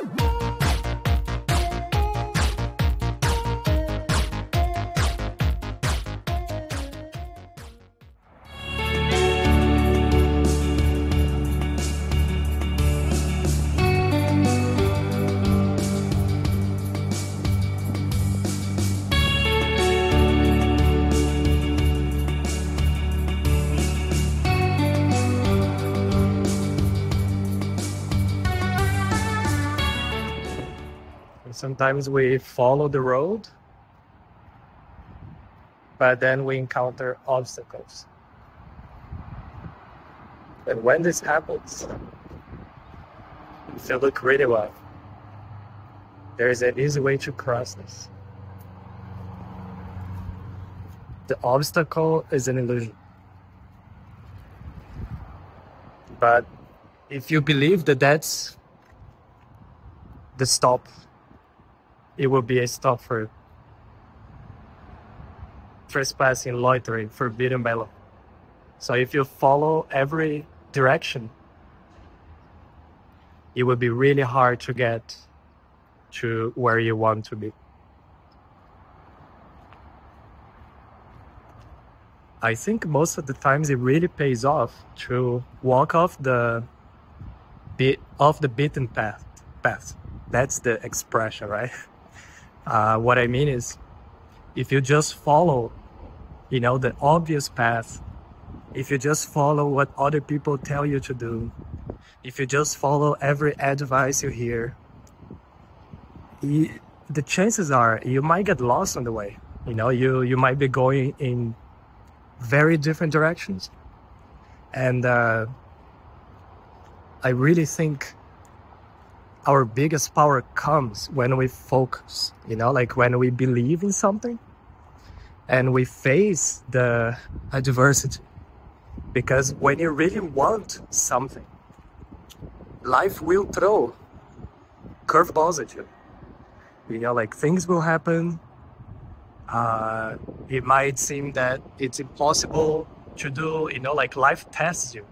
Woo! Sometimes we follow the road, but then we encounter obstacles. And when this happens, if you look really well, there is an easy way to cross this. The obstacle is an illusion. But if you believe that that's the stop it will be a stop for trespassing, loitering, forbidden by law. So if you follow every direction, it will be really hard to get to where you want to be. I think most of the times it really pays off to walk off the bit off the beaten path path. That's the expression, right? Uh, what I mean is, if you just follow, you know, the obvious path, if you just follow what other people tell you to do, if you just follow every advice you hear, you, the chances are you might get lost on the way. You know, you you might be going in very different directions, and uh, I really think our biggest power comes when we focus, you know, like when we believe in something and we face the adversity. Because when you really want something, life will throw curveballs at you. You know, like things will happen. Uh, it might seem that it's impossible to do, you know, like life tests you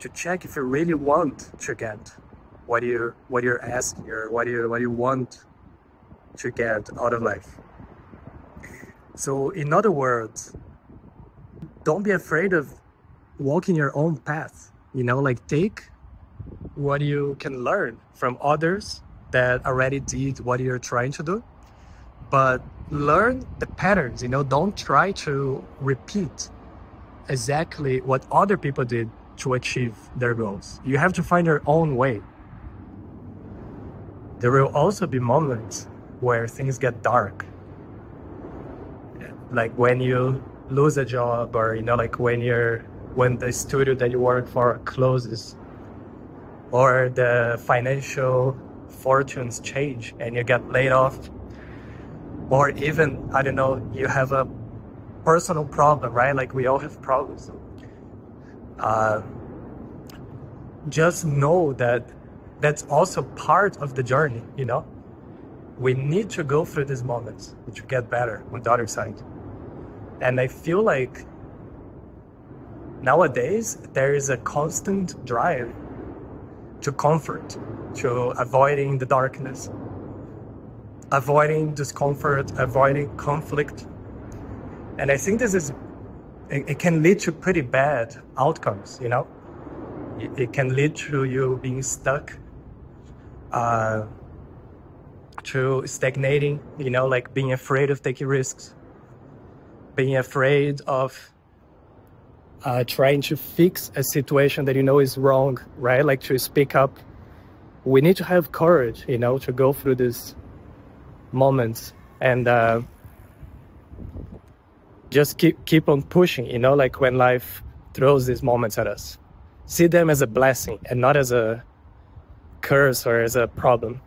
to check if you really want to get what you what you're asking or what you what you want to get out of life. So in other words, don't be afraid of walking your own path. You know, like take what you can learn from others that already did what you're trying to do, but learn the patterns. You know, don't try to repeat exactly what other people did to achieve their goals. You have to find your own way. There will also be moments where things get dark. Like when you lose a job or you know like when you're when the studio that you work for closes or the financial fortunes change and you get laid off or even i don't know you have a personal problem right like we all have problems uh, just know that that's also part of the journey, you know? We need to go through these moments to get better on the other side. And I feel like nowadays there is a constant drive to comfort, to avoiding the darkness, avoiding discomfort, avoiding conflict. And I think this is, it, it can lead to pretty bad outcomes, you know? It, it can lead to you being stuck uh, to stagnating, you know, like being afraid of taking risks, being afraid of uh, trying to fix a situation that you know is wrong, right? Like to speak up. We need to have courage, you know, to go through these moments and uh, just keep keep on pushing, you know, like when life throws these moments at us. See them as a blessing and not as a curse or as a problem.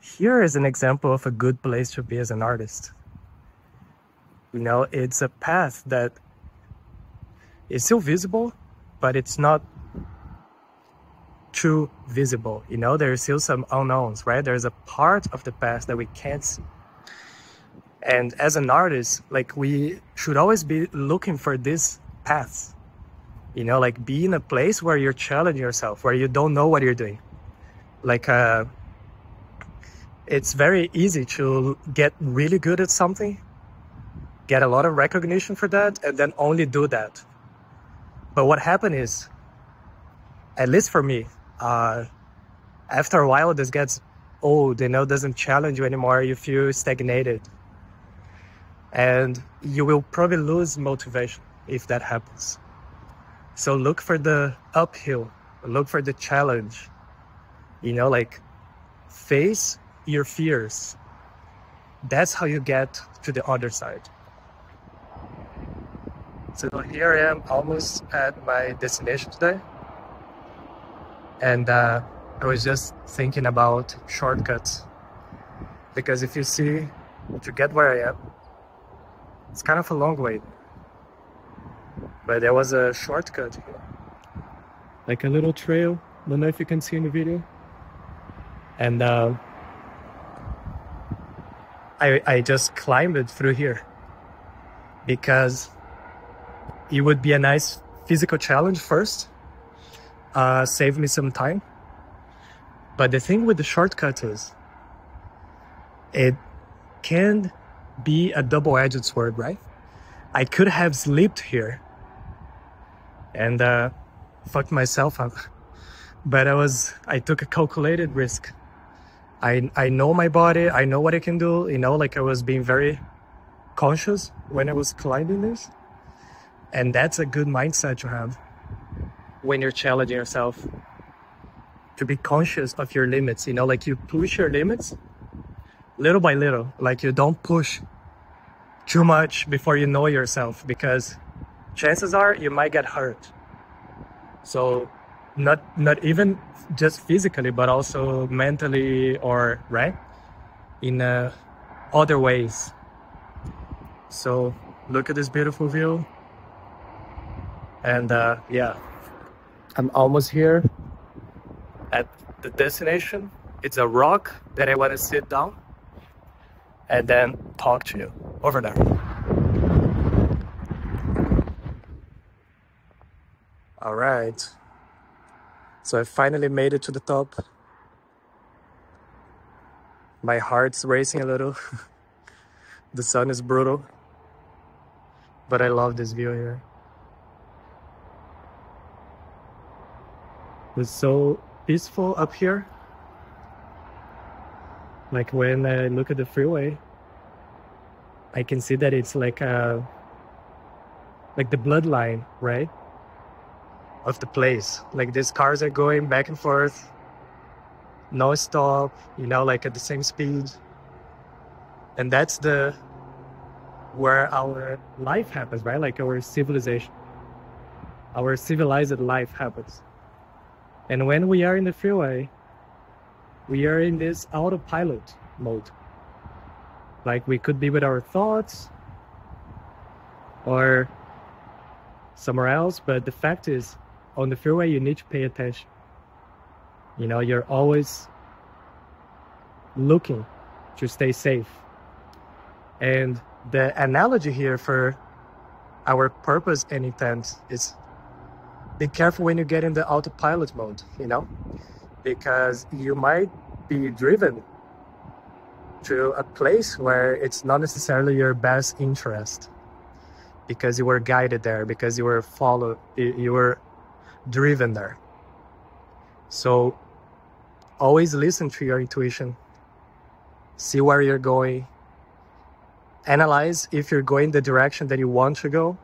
Here is an example of a good place to be as an artist. You know, it's a path that is still visible, but it's not too visible. You know, there's still some unknowns, right? There's a part of the past that we can't see. And as an artist, like we should always be looking for these paths you know like be in a place where you're challenging yourself where you don't know what you're doing Like, uh, it's very easy to get really good at something, get a lot of recognition for that, and then only do that. But what happened is, at least for me, uh, after a while, this gets old, you know, doesn't challenge you anymore. You feel stagnated. And you will probably lose motivation if that happens. So look for the uphill, look for the challenge. You know, like face your fears. That's how you get to the other side. So here I am almost at my destination today. And uh, I was just thinking about shortcuts. Because if you see, to get where I am, it's kind of a long way. But there was a shortcut here. Like a little trail. I don't know if you can see in the video. And uh, I, I just climbed it through here because it would be a nice physical challenge first, uh, save me some time. But the thing with the shortcut is it can be a double-edged sword, right? I could have slipped here and uh, fucked myself up. But I was I took a calculated risk. I I know my body. I know what I can do. You know, like I was being very conscious when I was climbing this, and that's a good mindset to have when you're challenging yourself. To be conscious of your limits. You know, like you push your limits little by little. Like you don't push too much before you know yourself because chances are you might get hurt. So not not even just physically but also mentally or right? In uh, other ways. So look at this beautiful view. And uh, yeah. I'm almost here at the destination. It's a rock that i want to sit down and then talk to you. Over there all right so I finally made it to the top. My heart's racing a little. the sun is brutal. But I love this view here. It's so peaceful up here. Like when I look at the freeway, I can see that it's like a like the bloodline, right? Of the place. Like these cars are going back and forth, no stop, you know, like at the same speed. And that's the where our life happens, right? Like our civilization. Our civilized life happens. And when we are in the freeway, we are in this autopilot mode. Like we could be with our thoughts or somewhere else, but the fact is on the freeway, you need to pay attention. You know, you're always looking to stay safe. And the analogy here for our purpose and intent is be careful when you get in the autopilot mode, you know, because you might be driven to a place where it's not necessarily your best interest because you were guided there, because you were followed, you were driven there. So always listen to your intuition, see where you're going, analyze if you're going the direction that you want to go,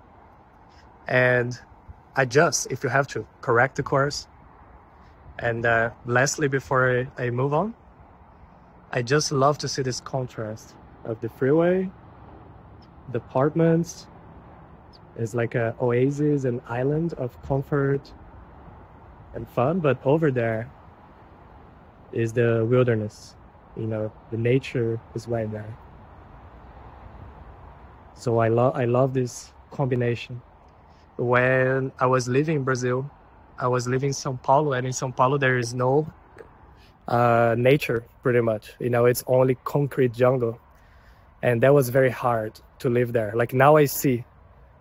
and adjust if you have to, correct the course. And uh, lastly, before I, I move on, I just love to see this contrast of the freeway, the apartments, is like a oasis, an island of comfort, and fun, but over there is the wilderness. You know, the nature is right there. So I love I love this combination. When I was living in Brazil, I was living in São Paulo, and in São Paulo there is no uh, nature, pretty much. You know, it's only concrete jungle, and that was very hard to live there. Like now I see,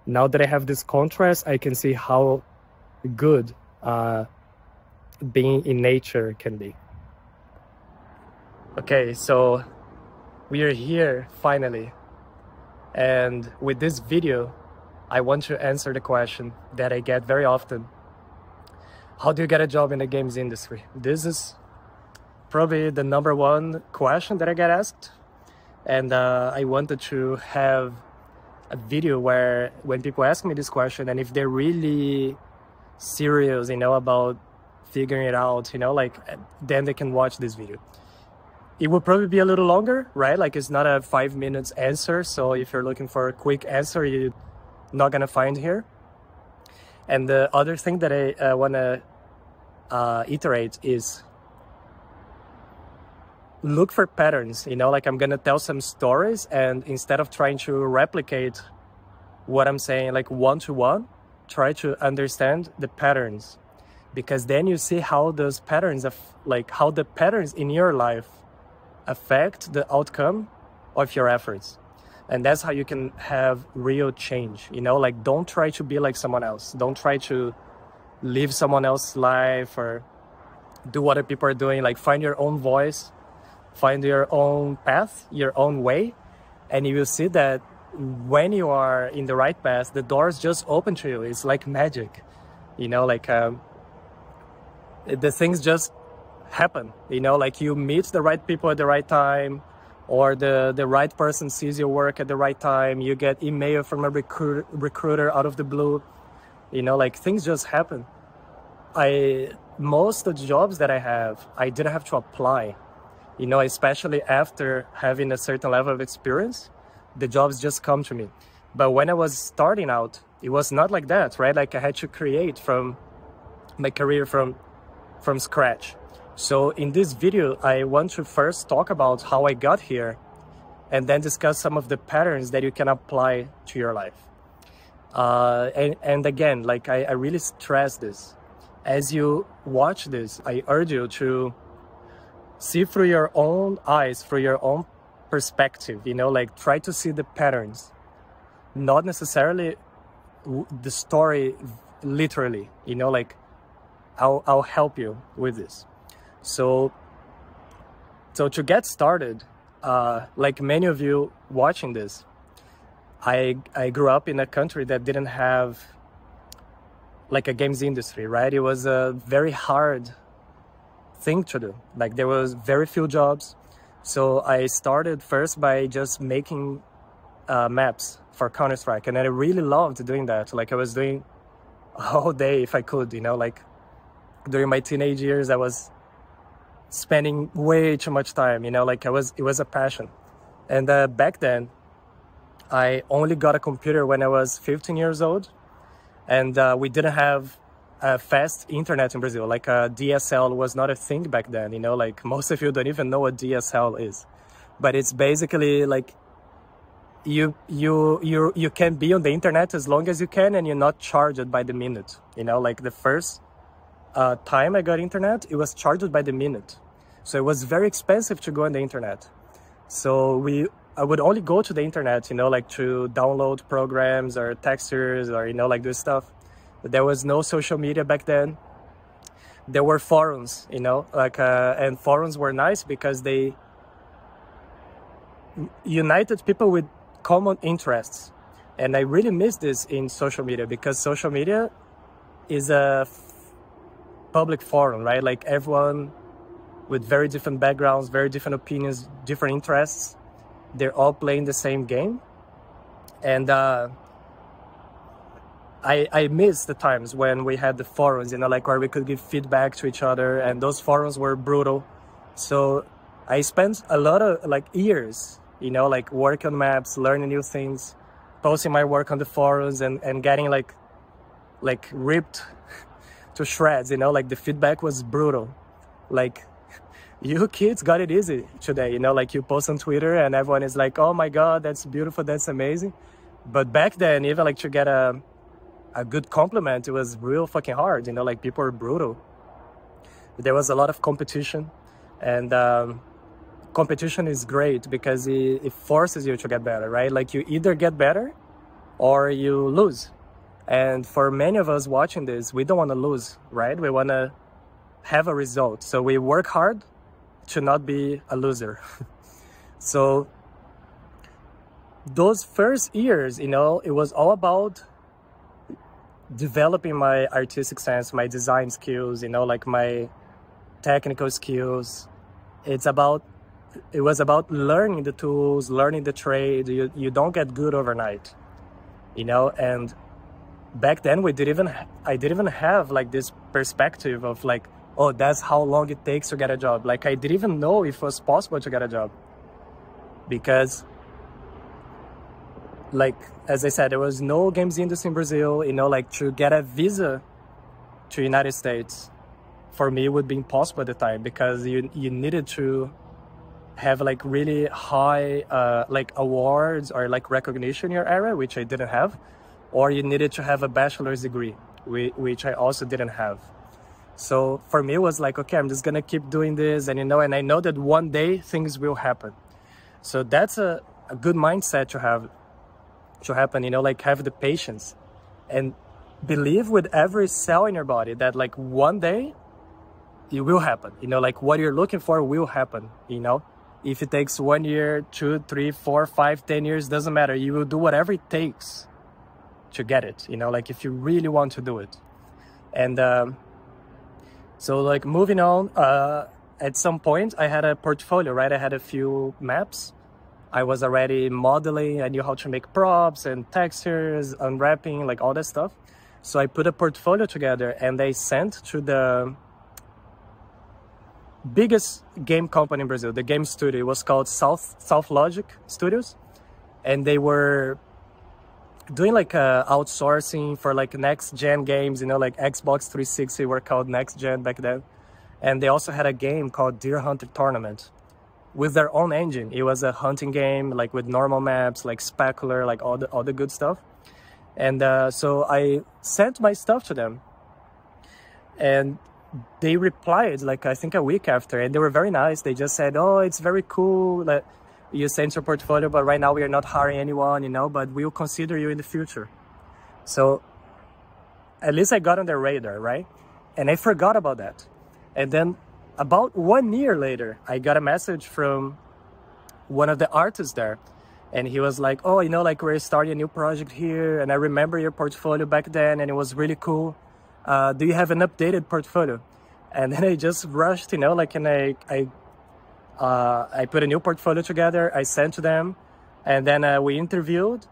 now that I have this contrast, I can see how good uh, being in nature can be. Okay, so we are here finally. And with this video, I want to answer the question that I get very often. How do you get a job in the games industry? This is probably the number one question that I get asked. And uh, I wanted to have a video where when people ask me this question and if they're really serious, you know, about figuring it out, you know, like then they can watch this video it will probably be a little longer, right? Like it's not a five minutes answer. So if you're looking for a quick answer, you're not gonna find here. And the other thing that I uh, wanna uh, iterate is look for patterns, you know, like I'm gonna tell some stories and instead of trying to replicate what I'm saying like one to one, try to understand the patterns because then you see how those patterns of like how the patterns in your life affect the outcome of your efforts. And that's how you can have real change you know? Like don't try to be like someone else. Don't try to live someone else's life or do what other people are doing. Like find your own voice find your own path your own way and you will see that when you are in the right path the doors just open to you. It's like magic you know? Like um, the things just happen you know like you meet the right people at the right time or the the right person sees your work at the right time you get email from a recruit, recruiter out of the blue you know like things just happen. I most of the jobs that i have i didn't have to apply you know especially after having a certain level of experience the jobs just come to me. But when i was starting out it was not like that right? Like i had to create from my career from from scratch so in this video, I want to first talk about how I got here and then discuss some of the patterns that you can apply to your life. Uh, and, and again, like I, I really stress this. As you watch this, I urge you to see through your own eyes, through your own perspective, you know, like try to see the patterns, not necessarily the story literally, you know, like I'll, I'll help you with this. So, so to get started, uh, like many of you watching this, I I grew up in a country that didn't have like a games industry, right? It was a very hard thing to do. Like there was very few jobs. So I started first by just making uh, maps for Counter-Strike. And I really loved doing that. Like I was doing all day if I could, you know, like during my teenage years, I was spending way too much time you know like i was it was a passion. And uh, back then i only got a computer when i was 15 years old. And uh, we didn't have a fast internet in brazil. Like a uh, dsl was not a thing back then you know like most of you don't even know what dsl is. But it's basically like you you you you can be on the internet as long as you can and you're not charged by the minute you know like the first uh, time I got internet, it was charged by the minute. So it was very expensive to go on the internet. So we, I would only go to the internet, you know, like to download programs or textures or, you know, like this stuff. But there was no social media back then. There were forums, you know, like, uh, and forums were nice because they united people with common interests. And I really miss this in social media because social media is a public forum, right? Like everyone with very different backgrounds, very different opinions, different interests, they're all playing the same game. And uh, I, I miss the times when we had the forums, you know, like where we could give feedback to each other and those forums were brutal. So I spent a lot of like years, you know, like working on maps, learning new things, posting my work on the forums and, and getting like like ripped to shreds, you know, like the feedback was brutal. Like you kids got it easy today, you know, like you post on Twitter and everyone is like, oh my God, that's beautiful, that's amazing. But back then, even like to get a, a good compliment, it was real fucking hard, you know, like people were brutal. There was a lot of competition and um, competition is great because it, it forces you to get better, right? Like you either get better or you lose and for many of us watching this, we don't want to lose, right? We want to have a result. So we work hard to not be a loser. so those first years, you know, it was all about developing my artistic sense, my design skills, you know, like my technical skills. It's about it was about learning the tools, learning the trade. You you don't get good overnight, you know. And back then, we didn't even I didn't even have like this perspective of like, oh, that's how long it takes to get a job. Like I didn't even know if it was possible to get a job because like as I said, there was no games industry in Brazil. You know, like to get a visa to United States for me would be impossible at the time because you you needed to have like really high uh, like awards or like recognition in your area, which I didn't have, or you needed to have a bachelor's degree, which I also didn't have. So for me, it was like, okay, I'm just gonna keep doing this, and you know, and I know that one day things will happen. So that's a, a good mindset to have to happen, you know, like have the patience and believe with every cell in your body that like one day it will happen, you know, like what you're looking for will happen, you know. If it takes one year, two, three, four, five, ten years, doesn't matter. You will do whatever it takes to get it, you know, like if you really want to do it. And um, so like moving on, uh, at some point I had a portfolio, right? I had a few maps I was already modeling. I knew how to make props and textures, unwrapping, like all that stuff. So I put a portfolio together and they sent to the biggest game company in Brazil, the game studio. It was called South South Logic Studios, and they were doing like uh, outsourcing for like next gen games. You know, like Xbox 360 were called next gen back then, and they also had a game called Deer Hunter Tournament with their own engine. It was a hunting game, like with normal maps, like specular, like all the all the good stuff. And uh, so I sent my stuff to them, and they replied like I think a week after, and they were very nice. They just said, "Oh, it's very cool that you sent your portfolio, but right now we are not hiring anyone, you know, but we'll consider you in the future." So at least I got on their radar, right? And I forgot about that. And then about one year later, I got a message from one of the artists there. And he was like, oh, you know, like we're starting a new project here. And I remember your portfolio back then and it was really cool. Uh, do you have an updated portfolio? And then I just rushed, you know, like, and I, I, uh, I put a new portfolio together. I sent to them and then uh, we interviewed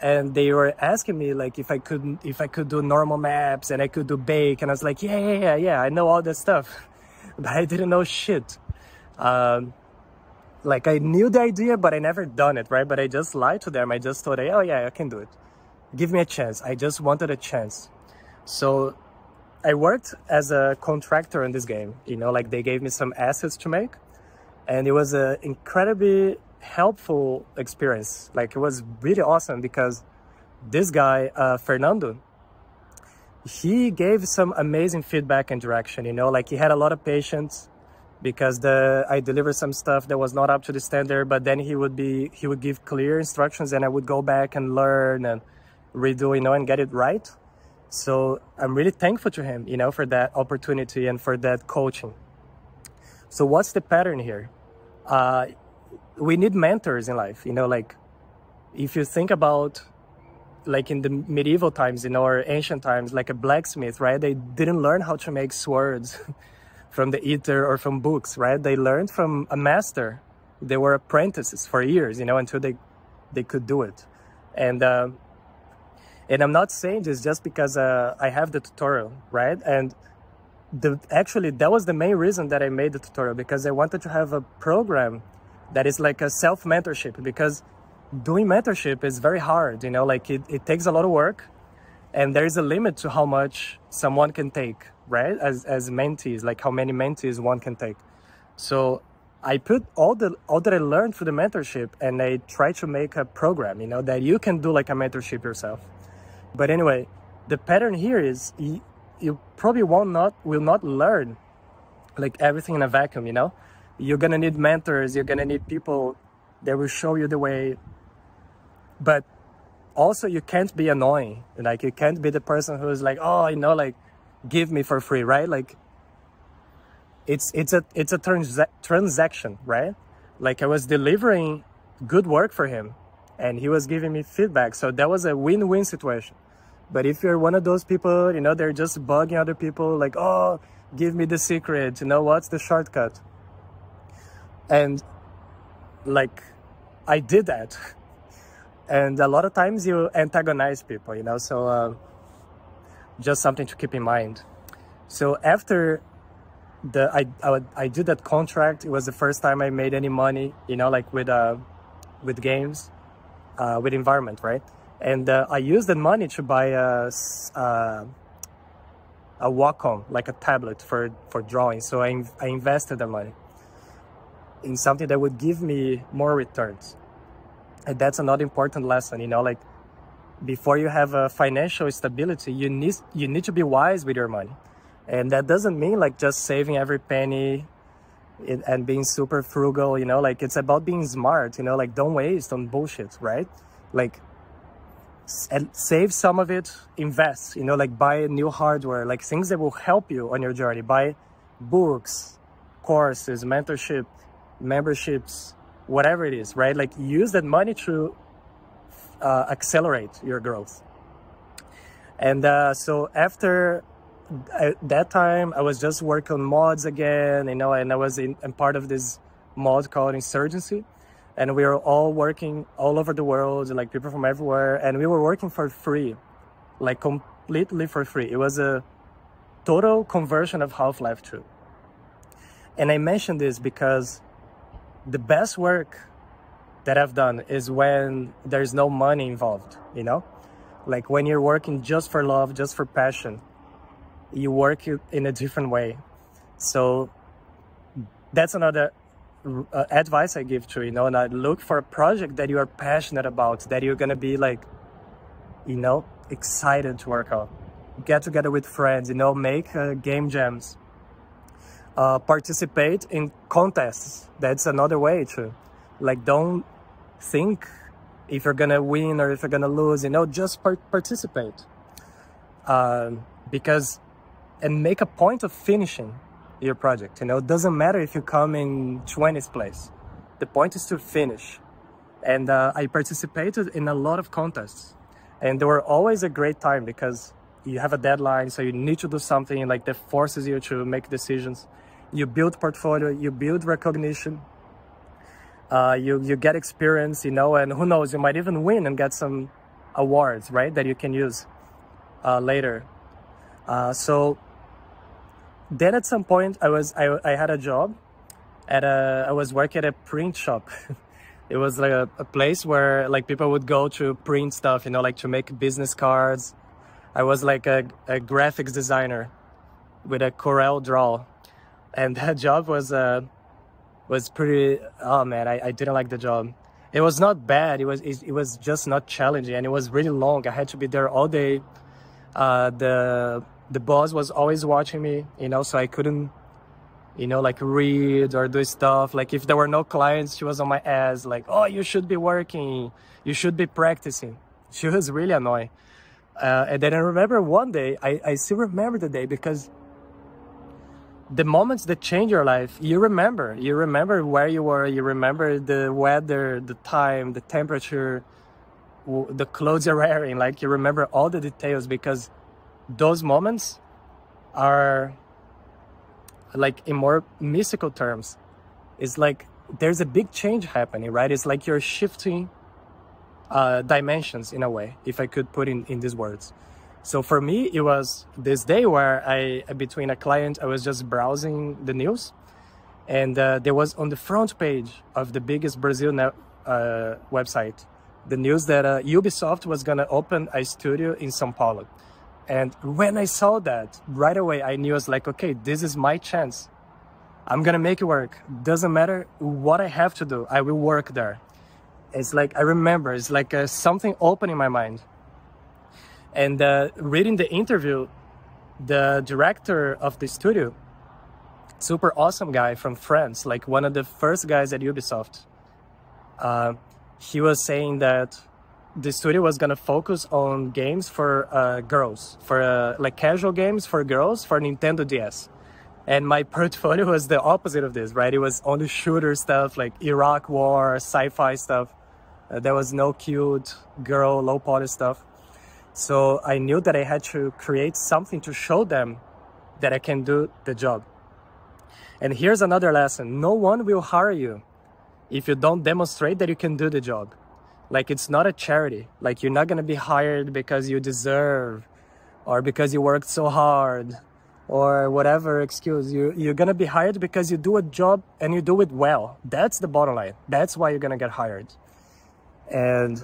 and they were asking me like if I could if I could do normal maps and I could do bake and I was like yeah yeah yeah yeah I know all that stuff but I didn't know shit. Um, like I knew the idea, but I never done it, right? But I just lied to them. I just thought, oh yeah, I can do it. Give me a chance. I just wanted a chance. So I worked as a contractor in this game. You know, like they gave me some assets to make, and it was an incredibly helpful experience. Like it was really awesome because this guy, uh, Fernando, he gave some amazing feedback and direction, you know, like he had a lot of patience because the I delivered some stuff that was not up to the standard, but then he would be he would give clear instructions and I would go back and learn and redo, you know, and get it right. So I'm really thankful to him, you know, for that opportunity and for that coaching. So what's the pattern here? Uh, we need mentors in life, you know, like if you think about like in the medieval times, in our ancient times, like a blacksmith, right? They didn't learn how to make swords from the ether or from books, right? They learned from a master. They were apprentices for years, you know, until they they could do it. And uh, and I'm not saying this just because uh, I have the tutorial, right? And the actually that was the main reason that I made the tutorial because I wanted to have a program that is like a self mentorship because doing mentorship is very hard, you know, like it, it takes a lot of work and there is a limit to how much someone can take, right? As, as mentees, like how many mentees one can take. So I put all the all that I learned through the mentorship and I try to make a program, you know, that you can do like a mentorship yourself. But anyway, the pattern here is you, probably will not will not learn like everything in a vacuum, you know? You're gonna need mentors, you're gonna need people that will show you the way but also you can't be annoying like you can't be the person who's like oh you know like give me for free right like it's it's a it's a transa transaction, right? Like I was delivering good work for him, and he was giving me feedback. So that was a win-win situation. But if you're one of those people, you know, they're just bugging other people, like, oh, give me the secret, you know, what's the shortcut? And like, I did that. And a lot of times you antagonize people, you know, so uh, just something to keep in mind. So after the I, I, I did that contract, it was the first time I made any money, you know, like with uh, with games, uh, with environment, right? And uh, I used that money to buy a, uh, a Wacom, like a tablet for, for drawing. So I, I invested the money in something that would give me more returns. And that's another important lesson, you know, like before you have a financial stability, you need, you need to be wise with your money. And that doesn't mean like just saving every penny and being super frugal, you know, like it's about being smart, you know, like don't waste on bullshit, right? Like and save some of it, invest, you know, like buy new hardware, like things that will help you on your journey. Buy books, courses, mentorship, memberships, whatever it is, right? Like use that money to uh, accelerate your growth. And uh, so after uh, that time, I was just working on mods again, you know, and I was in, in part of this mod called Insurgency and we were all working all over the world, like people from everywhere, and we were working for free, like completely for free. It was a total conversion of Half-Life 2. And I mention this because the best work that I've done is when there's no money involved, you know? Like when you're working just for love, just for passion, you work in a different way. So that's another uh, advice I give to you know, and I look for a project that you are passionate about, that you're gonna be like, you know, excited to work on. Get together with friends, you know, make uh, game jams, uh, participate in contests. That's another way to, like, don't think if you're gonna win or if you're gonna lose, you know, just par participate. Um, because, and make a point of finishing your project. You know, it doesn't matter if you come in 20th place. The point is to finish. And uh, I participated in a lot of contests. And they were always a great time because you have a deadline, so you need to do something like that forces you to make decisions. You build portfolio, you build recognition, uh, you, you get experience, you know, and who knows, you might even win and get some awards, right, that you can use uh, later. Uh, so then at some point I was I, I had a job at a I was working at a print shop. it was like a, a, place where like people would go to print stuff, you know, like to make business cards. I was like a, a graphics designer with a Corel Draw, and that job was uh was pretty. Oh man, I, I didn't like the job. It was not bad. It was it, it was just not challenging, and it was really long. I had to be there all day. Uh, the the boss was always watching me, you know, so I couldn't, you know, like read or do stuff. Like if there were no clients, she was on my ass, like, oh, you should be working, you should be practicing. She was really annoying. Uh, and then I remember one day, I, I still remember the day because the moments that change your life, you remember. You remember where you were, you remember the weather, the time, the temperature, the clothes you're wearing. Like you remember all the details because those moments are like in more mystical terms it's like there's a big change happening right? It's like you're shifting uh, dimensions in a way if i could put in in these words. So for me it was this day where i between a client i was just browsing the news and uh, there was on the front page of the biggest brazil uh, website the news that uh, ubisoft was going to open a studio in sao paulo and when I saw that, right away, I knew I was like, okay, this is my chance. I'm gonna make it work. Doesn't matter what I have to do, I will work there. It's like, I remember, it's like uh, something open in my mind. And uh, reading the interview, the director of the studio, super awesome guy from France, like one of the first guys at Ubisoft, uh, he was saying that the studio was gonna focus on games for uh, girls, for uh, like casual games for girls for Nintendo DS, And my portfolio was the opposite of this, right? It was only shooter stuff like Iraq war, sci-fi stuff. Uh, there was no cute girl, low poly stuff. So I knew that I had to create something to show them that I can do the job. And here's another lesson. No one will hire you if you don't demonstrate that you can do the job. Like it's not a charity. Like you're not going to be hired because you deserve or because you worked so hard or whatever excuse. You, you're going to be hired because you do a job and you do it well. That's the bottom line. That's why you're going to get hired. And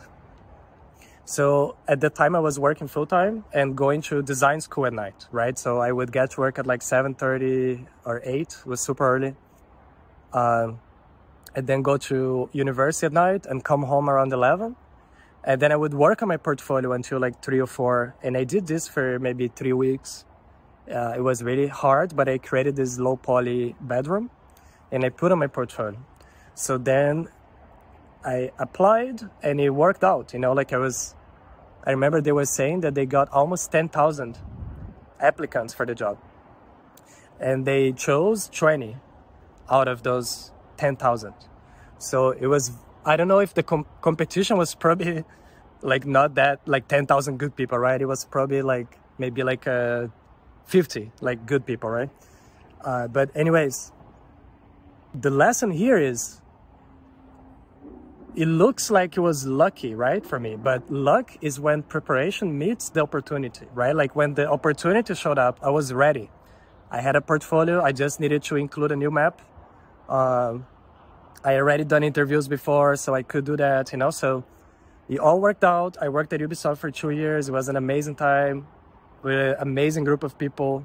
so at the time I was working full time and going to design school at night, right? So I would get to work at like 7.30 or 8, it was super early. Um, and then go to university at night and come home around 11. And then I would work on my portfolio until like 3 or 4. And I did this for maybe 3 weeks. Uh, it was really hard, but I created this low poly bedroom and I put on my portfolio. So then I applied and it worked out, you know, like I was I remember they were saying that they got almost 10,000 applicants for the job. And they chose 20 out of those 10,000. So it was, I don't know if the com competition was probably like not that, like 10,000 good people, right? It was probably like maybe like uh, 50 like good people, right? Uh, but anyways, the lesson here is it looks like it was lucky, right, for me. But luck is when preparation meets the opportunity, right? Like when the opportunity showed up, I was ready. I had a portfolio. I just needed to include a new map. Um, I already done interviews before, so I could do that, you know. So it all worked out. I worked at Ubisoft for two years. It was an amazing time with an amazing group of people.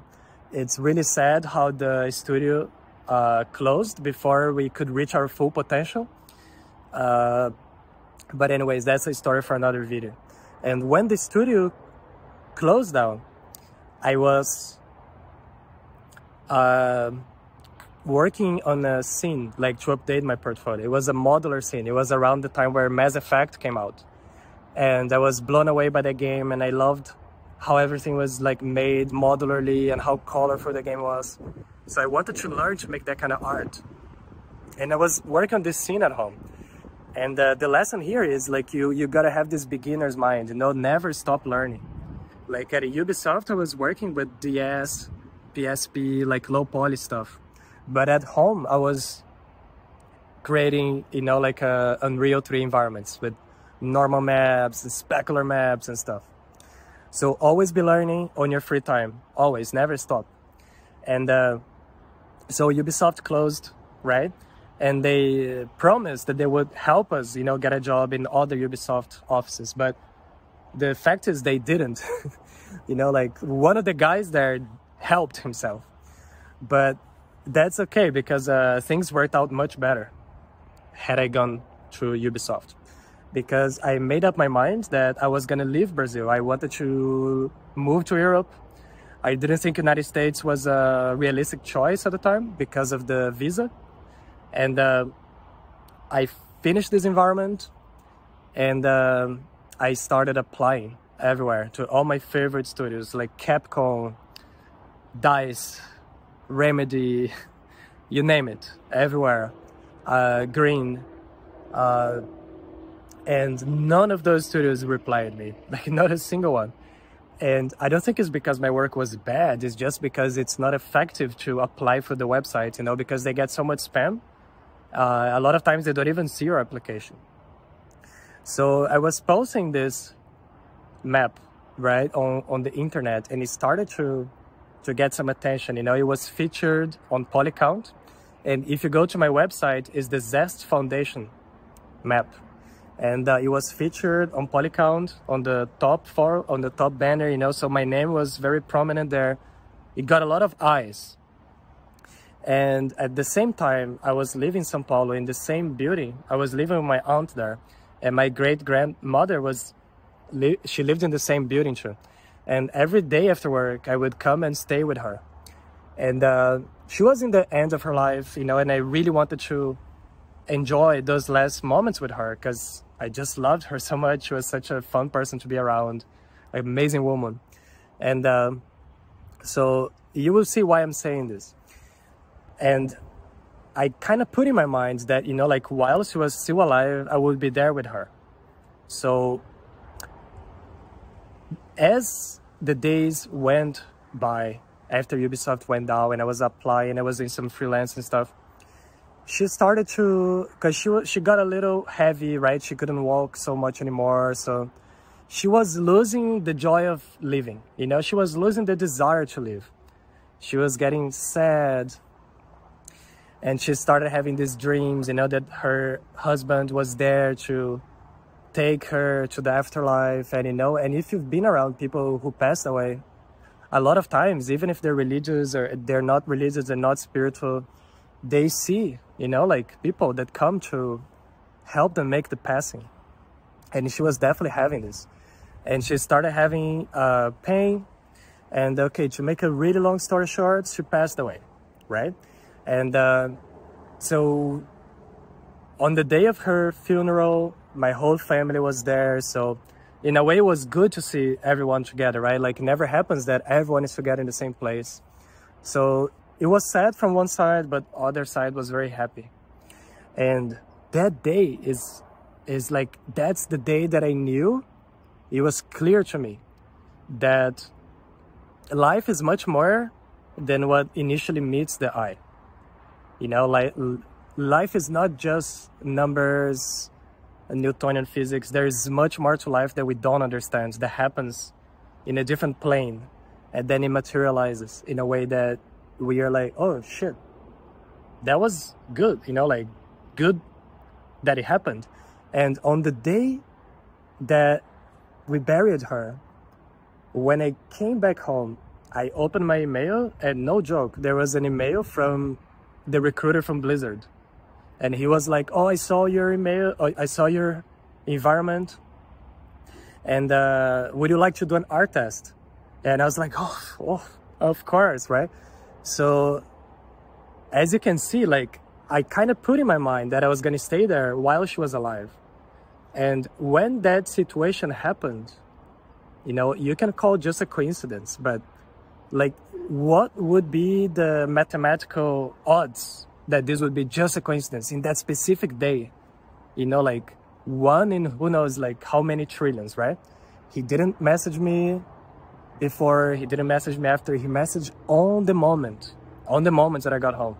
It's really sad how the studio uh, closed before we could reach our full potential. Uh, but anyways, that's a story for another video. And when the studio closed down, I was uh, working on a scene, like to update my portfolio. It was a modular scene. It was around the time where Mass Effect came out. And I was blown away by the game and I loved how everything was like made modularly and how colorful the game was. So I wanted to learn to make that kind of art. And I was working on this scene at home. And uh, the lesson here is like you you gotta have this beginner's mind, you know, never stop learning. Like at Ubisoft, I was working with DS, PSP, like low poly stuff. But at home, I was creating, you know, like uh, Unreal 3 environments with normal maps and specular maps and stuff. So always be learning on your free time. Always, never stop. And uh, so Ubisoft closed, right? and they promised that they would help us, you know, get a job in other Ubisoft offices. But the fact is they didn't. you know, like one of the guys there helped himself. But that's okay because uh, things worked out much better had I gone through Ubisoft. Because I made up my mind that I was gonna leave Brazil. I wanted to move to Europe. I didn't think United States was a realistic choice at the time because of the visa and uh, I finished this environment and uh, I started applying everywhere to all my favorite studios like Capcom, DICE, Remedy, you name it, everywhere, uh, Green. Uh, and none of those studios replied me, like not a single one. And I don't think it's because my work was bad, it's just because it's not effective to apply for the website, you know, because they get so much spam uh, a lot of times they don't even see your application. So I was posting this map, right, on, on the internet and it started to, to get some attention. You know, it was featured on Polycount. And if you go to my website, is the Zest Foundation map. And uh, it was featured on Polycount on the top four, on the top banner, you know, so my name was very prominent there. It got a lot of eyes and at the same time, I was living in Sao Paulo in the same building. I was living with my aunt there. And my great grandmother was, li she lived in the same building too. And every day after work, I would come and stay with her. And uh, she was in the end of her life, you know, and I really wanted to enjoy those last moments with her because I just loved her so much. She was such a fun person to be around, amazing woman. And uh, so you will see why I'm saying this And I kind of put in my mind that, you know, like while she was still alive, I would be there with her. So as the days went by after Ubisoft went down and I was applying, I was doing some freelance and stuff, she started to, cause she, she got a little heavy, right? She couldn't walk so much anymore. So she was losing the joy of living, you know, she was losing the desire to live. She was getting sad and she started having these dreams, you know, that her husband was there to take her to the afterlife and you know and if you've been around people who passed away a lot of times even if they're religious or they're not religious and not spiritual they see you know like people that come to help them make the passing. And she was definitely having this. And she started having uh, pain and okay to make a really long story short she passed away right? And uh, so on the day of her funeral my whole family was there so in a way it was good to see everyone together right? Like it never happens that everyone is together in the same place. So it was sad from one side but other side was very happy. And that day is is like that's the day that i knew it was clear to me that life is much more than what initially meets the eye. You know like life is not just numbers Newtonian physics, there is much more to life that we don't understand that happens in a different plane and then it materializes in a way that we are like, oh shit, that was good, you know, like good that it happened. And on the day that we buried her, when I came back home, I opened my email and no joke, there was an email from the recruiter from Blizzard and he was like, "Oh, I saw your email. Oh, I saw your environment, and uh, would you like to do an art test?" And I was like, "Oh, oh of course, right?" So, as you can see, like I kind of put in my mind that I was gonna stay there while she was alive, and when that situation happened, you know, you can call just a coincidence, but like, what would be the mathematical odds that this would be just a coincidence in that specific day. You know, like one in who knows like how many trillions, right? He didn't message me before, he didn't message me after, he messaged on the moment, on the moment that I got home.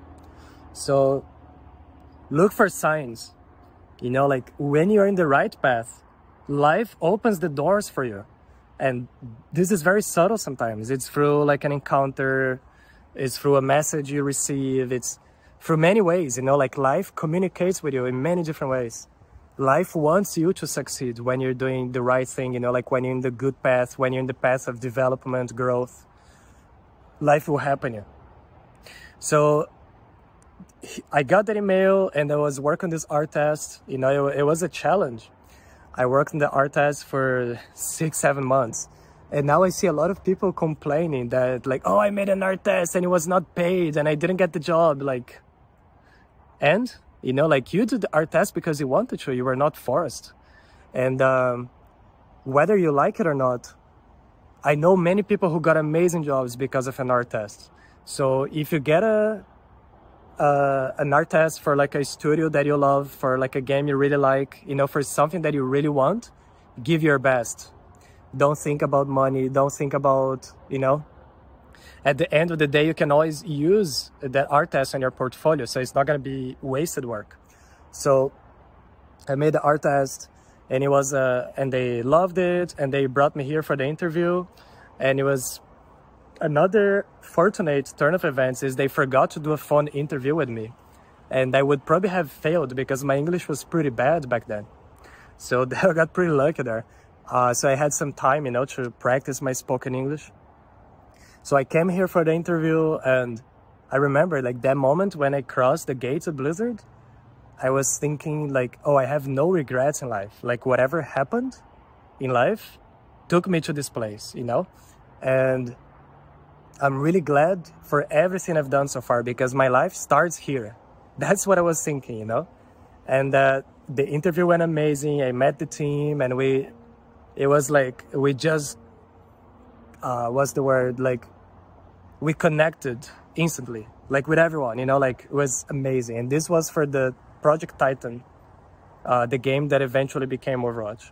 So look for signs. You know, like when you're in the right path, life opens the doors for you. And this is very subtle sometimes. It's through like an encounter, it's through a message you receive, it's through many ways, you know, like life communicates with you in many different ways. Life wants you to succeed when you're doing the right thing, you know, like when you're in the good path, when you're in the path of development, growth, life will happen you. So I got that email and I was working this art test, you know, it, it was a challenge. I worked in the art test for six, seven months. And now I see a lot of people complaining that like, oh, I made an art test and it was not paid and I didn't get the job. Like, and you know like you did art test because you wanted to. You were not forced. And um, whether you like it or not i know many people who got amazing jobs because of an art test. So if you get a uh, an art test for like a studio that you love for like a game you really like you know for something that you really want give your best. Don't think about money. Don't think about you know at the end of the day, you can always use that art test on your portfolio. So it's not going to be wasted work. So I made the art test and it was, uh, and they loved it and they brought me here for the interview. And it was another fortunate turn of events is they forgot to do a phone interview with me. And I would probably have failed because my English was pretty bad back then. So I got pretty lucky there. Uh, so I had some time, you know, to practice my spoken English. So I came here for the interview and I remember like that moment when I crossed the gates of Blizzard, I was thinking like, oh, I have no regrets in life. Like whatever happened in life took me to this place, you know? And I'm really glad for everything I've done so far because my life starts here. That's what I was thinking, you know? And uh, the interview went amazing. I met the team and we, it was like, we just, uh, what's the word? Like we connected instantly. like with everyone, you know, like it was amazing. And this was for the Project Titan, uh, the game that eventually became Overwatch.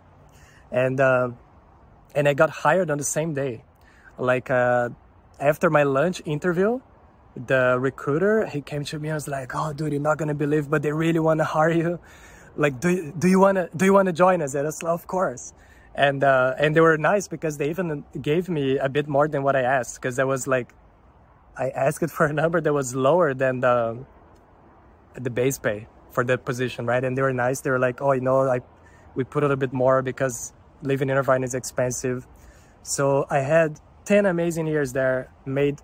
And, uh, and I got hired on the same day. Like, uh, after my lunch interview, the recruiter, he came to me and was like, oh, dude, you're not going to believe, but they really want to hire you. Like, do, do you want to, do you want to join us? And I said, of course. And, uh, and they were nice because they even gave me a bit more than what I asked. Cause I was like, I asked for a number that was lower than the, the base pay for the position, right? And they were nice. They were like, oh, you know, I, we put a little bit more because living in Irvine is expensive. So I had 10 amazing years there, made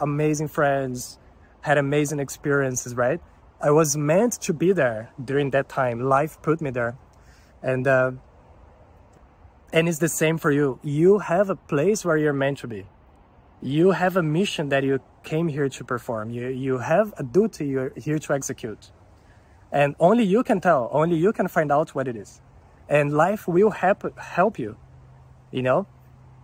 amazing friends, had amazing experiences, right? I was meant to be there during that time. Life put me there. And, uh, and it's the same for you. You have a place where you're meant to be. You have a mission that you came here to perform. You, you have a duty you're here to execute. And only you can tell, only you can find out what it is. And life will help, help you, you know?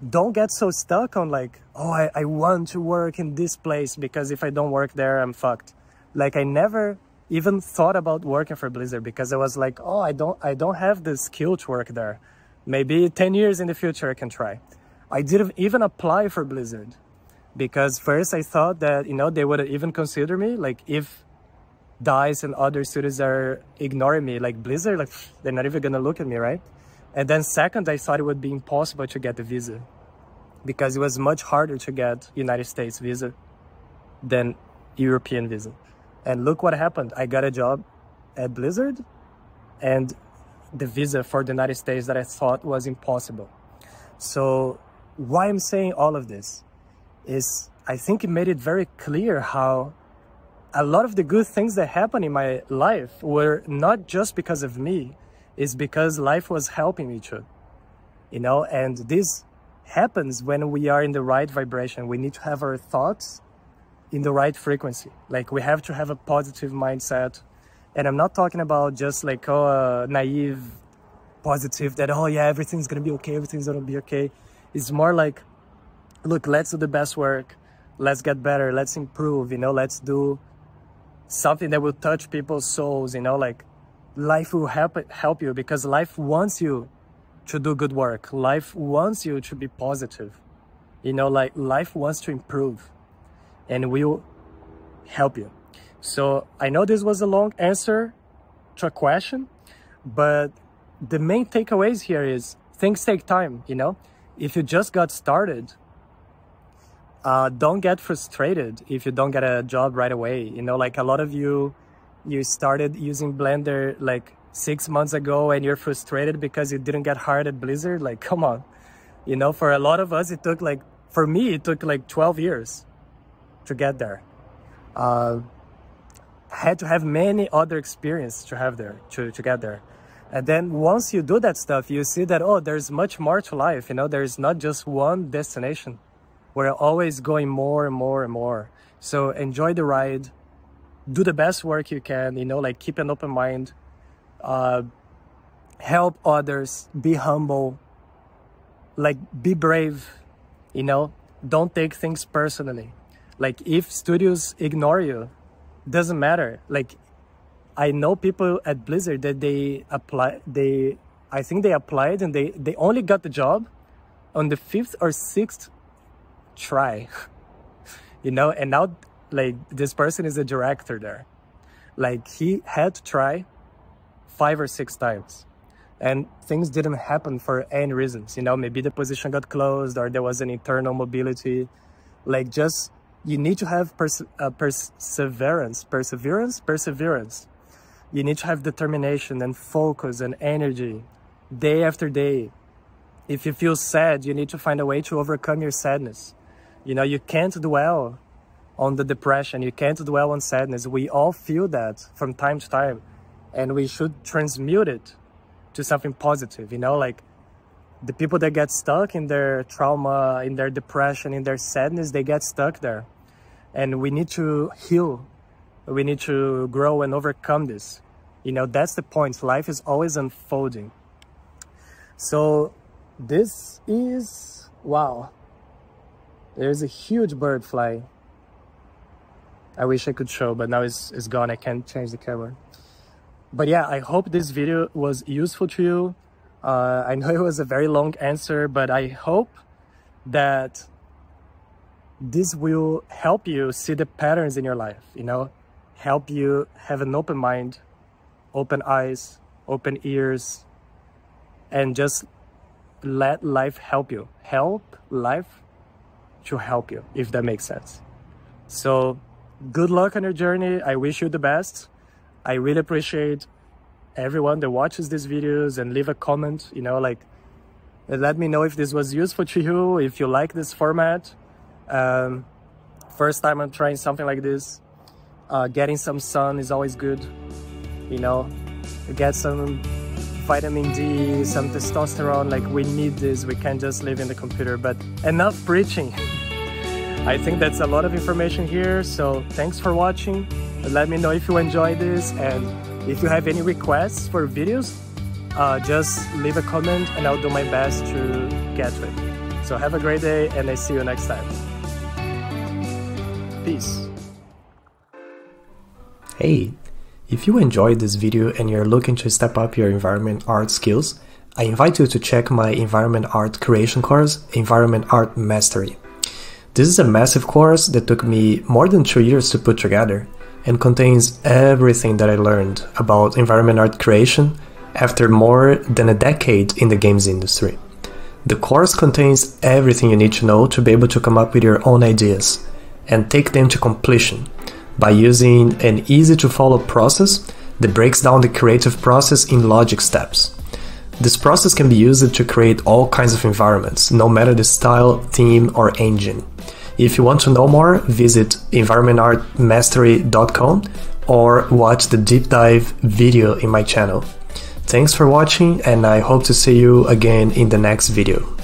don't get so stuck on like, oh, I, I want to work in this place because if I don't work there, I'm fucked. Like I never even thought about working for Blizzard because I was like, oh, I don't, I don't have the skill to work there. Maybe 10 years in the future I can try. I didn't even apply for Blizzard because first I thought that, you know, they would even consider me like if DICE and other studios are ignoring me like Blizzard, like they're not even gonna look at me, right? And then second, I thought it would be impossible to get the visa because it was much harder to get United States visa than European visa. And look what happened. I got a job at Blizzard and the visa for the United States that I thought was impossible. So why I'm saying all of this is I think it made it very clear how a lot of the good things that happened in my life were not just because of me, is because life was helping me too. You know, and this happens when we are in the right vibration. We need to have our thoughts in the right frequency. Like we have to have a positive mindset. And I'm not talking about just like, oh, uh, naive, positive that, oh yeah, everything's gonna be okay, everything's gonna be okay. It's more like, look, let's do the best work. Let's get better. Let's improve, you know, let's do something that will touch people's souls, you know, like life will help help you because life wants you to do good work. Life wants you to be positive. You know, like life wants to improve and will help you. So I know this was a long answer to a question, but the main takeaways here is things take time, you know? If you just got started, uh, don't get frustrated if you don't get a job right away. You know, like a lot of you you started using Blender like six months ago and you're frustrated because you didn't get hired at Blizzard, like, come on. You know, for a lot of us, it took like, for me, it took like 12 years to get there. Uh, had to have many other experiences to have there, to, to get there. And then once you do that stuff, you see that, oh, there's much more to life. You know, there's not just one destination. We're always going more and more and more. So enjoy the ride do the best work you can, you know, like keep an open mind, uh, help others, be humble, like be brave, you know, don't take things personally. Like if studios ignore you, doesn't matter. Like I know people at Blizzard that they apply, they, I think they applied and they, they only got the job on the fifth or sixth try, you know, and now like this person is a director there. Like he had to try five or six times and things didn't happen for any reasons. You know maybe the position got closed or there was an internal mobility. Like just you need to have pers uh, perseverance perseverance perseverance. You need to have determination and focus and energy day after day. If you feel sad you need to find a way to overcome your sadness you know you can't dwell on the depression. You can't dwell on sadness. We all feel that from time to time and we should transmute it to something positive, you know, like the people that get stuck in their trauma, in their depression, in their sadness, they get stuck there. And we need to heal. We need to grow and overcome this. You know, that's the point. Life is always unfolding. So this is, wow, there's a huge bird flying. I wish I could show, but now it's, it's gone. I can't change the camera. But yeah, I hope this video was useful to you. Uh, I know it was a very long answer, but I hope that this will help you see the patterns in your life, you know, help you have an open mind, open eyes, open ears, and just let life help you. Help life to help you, if that makes sense. So good luck on your journey. I wish you the best. I really appreciate everyone that watches these videos and leave a comment, you know, like let me know if this was useful to you, if you like this format. Um, first time I'm trying something like this. Uh, getting some sun is always good, you know, get some vitamin D, some testosterone, like we need this, we can't just live in the computer, but enough preaching. I think that's a lot of information here, so thanks for watching. Let me know if you enjoyed this and if you have any requests for videos, uh, just leave a comment and I'll do my best to get to it. So have a great day and I see you next time. Peace. Hey, if you enjoyed this video and you're looking to step up your environment art skills, I invite you to check my environment art creation course, Environment Art Mastery. This is a massive course that took me more than two years to put together and contains everything that I learned about environment art creation after more than a decade in the games industry. The course contains everything you need to know to be able to come up with your own ideas and take them to completion by using an easy to follow process that breaks down the creative process in logic steps. This process can be used to create all kinds of environments, no matter the style, theme, or engine. If you want to know more, visit environmentartmastery.com or watch the deep dive video in my channel. Thanks for watching and I hope to see you again in the next video.